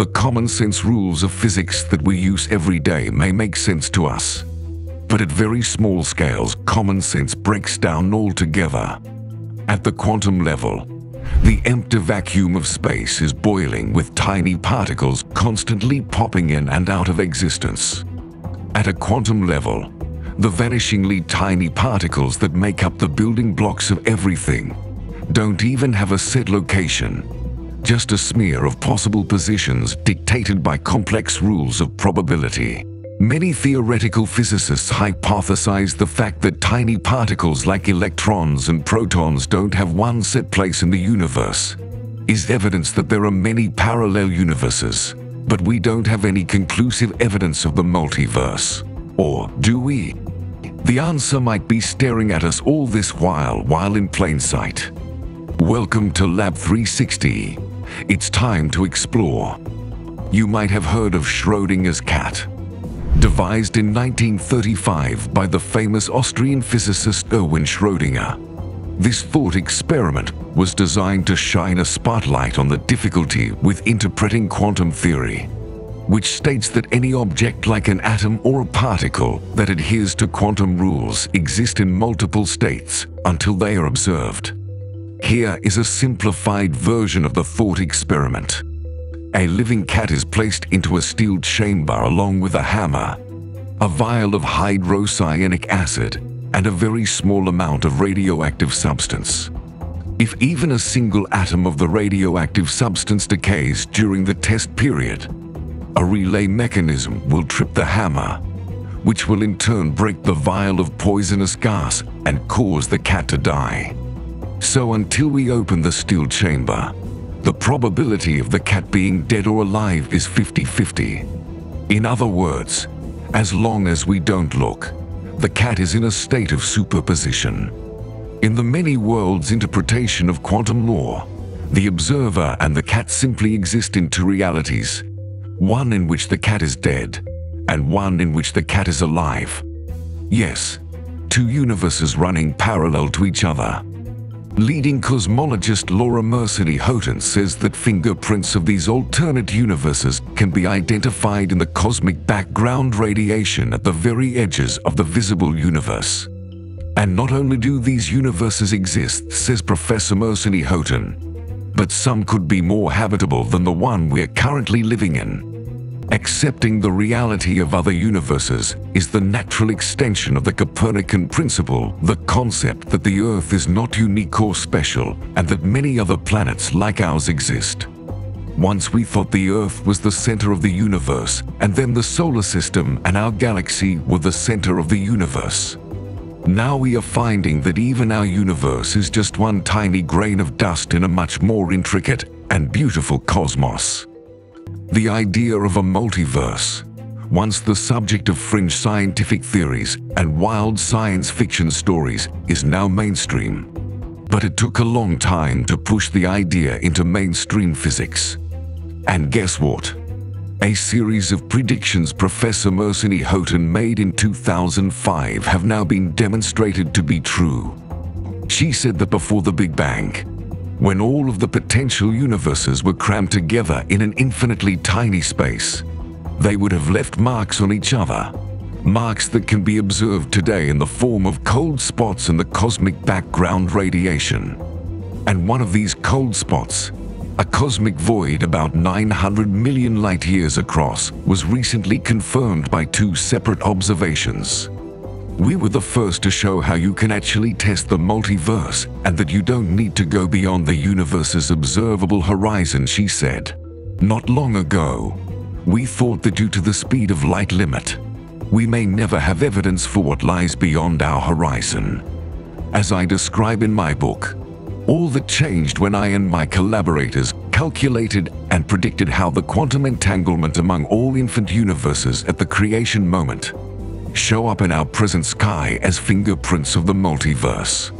The common sense rules of physics that we use every day may make sense to us. But at very small scales, common sense breaks down altogether. At the quantum level, the empty vacuum of space is boiling with tiny particles constantly popping in and out of existence. At a quantum level, the vanishingly tiny particles that make up the building blocks of everything don't even have a set location, just a smear of possible positions dictated by complex rules of probability. Many theoretical physicists hypothesize the fact that tiny particles like electrons and protons don't have one set place in the universe is evidence that there are many parallel universes, but we don't have any conclusive evidence of the multiverse. Or do we? The answer might be staring at us all this while, while in plain sight. Welcome to Lab 360. It's time to explore. You might have heard of Schrodinger's cat. Devised in 1935 by the famous Austrian physicist Erwin Schrödinger. This thought experiment was designed to shine a spotlight on the difficulty with interpreting quantum theory, which states that any object like an atom or a particle that adheres to quantum rules exist in multiple states until they are observed. Here is a simplified version of the thought experiment. A living cat is placed into a steel chamber along with a hammer, a vial of hydrocyanic acid, and a very small amount of radioactive substance. If even a single atom of the radioactive substance decays during the test period, a relay mechanism will trip the hammer, which will in turn break the vial of poisonous gas and cause the cat to die. So until we open the steel chamber, the probability of the cat being dead or alive is 50-50. In other words, as long as we don't look, the cat is in a state of superposition. In the many worlds interpretation of quantum law, the observer and the cat simply exist in two realities, one in which the cat is dead and one in which the cat is alive. Yes, two universes running parallel to each other. Leading cosmologist Laura Mersini-Houghton says that fingerprints of these alternate universes can be identified in the cosmic background radiation at the very edges of the visible universe. And not only do these universes exist, says Professor Mersini-Houghton, but some could be more habitable than the one we're currently living in. Accepting the reality of other universes is the natural extension of the Copernican principle, the concept that the Earth is not unique or special and that many other planets like ours exist. Once we thought the Earth was the center of the universe, and then the solar system and our galaxy were the center of the universe. Now we are finding that even our universe is just one tiny grain of dust in a much more intricate and beautiful cosmos. The idea of a multiverse, once the subject of fringe scientific theories and wild science fiction stories, is now mainstream. But it took a long time to push the idea into mainstream physics. And guess what? A series of predictions Professor Mersini-Houghton made in 2005 have now been demonstrated to be true. She said that before the Big Bang, when all of the potential universes were crammed together in an infinitely tiny space. They would have left marks on each other, marks that can be observed today in the form of cold spots in the cosmic background radiation. And one of these cold spots, a cosmic void about 900 million light years across, was recently confirmed by two separate observations. We were the first to show how you can actually test the multiverse and that you don't need to go beyond the universe's observable horizon, she said. Not long ago, we thought that due to the speed of light limit, we may never have evidence for what lies beyond our horizon. As I describe in my book, all that changed when I and my collaborators calculated and predicted how the quantum entanglement among all infant universes at the creation moment show up in our present sky as fingerprints of the multiverse.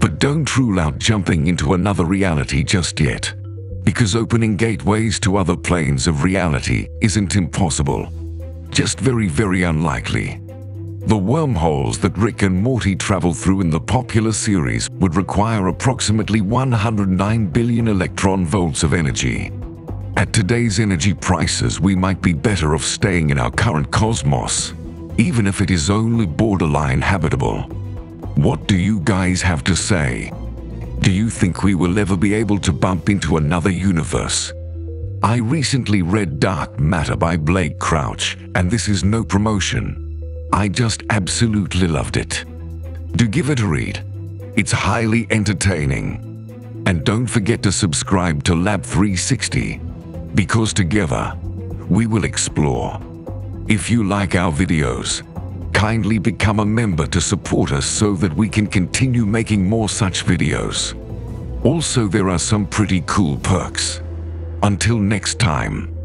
But don't rule out jumping into another reality just yet, because opening gateways to other planes of reality isn't impossible, just very, very unlikely. The wormholes that Rick and Morty travel through in the popular series would require approximately 109 billion electron volts of energy. At today's energy prices, we might be better off staying in our current cosmos, even if it is only borderline habitable. What do you guys have to say? Do you think we will ever be able to bump into another universe? I recently read Dark Matter by Blake Crouch, and this is no promotion. I just absolutely loved it. Do give it a read. It's highly entertaining. And don't forget to subscribe to Lab 360, because together, we will explore. If you like our videos, kindly become a member to support us so that we can continue making more such videos. Also, there are some pretty cool perks. Until next time.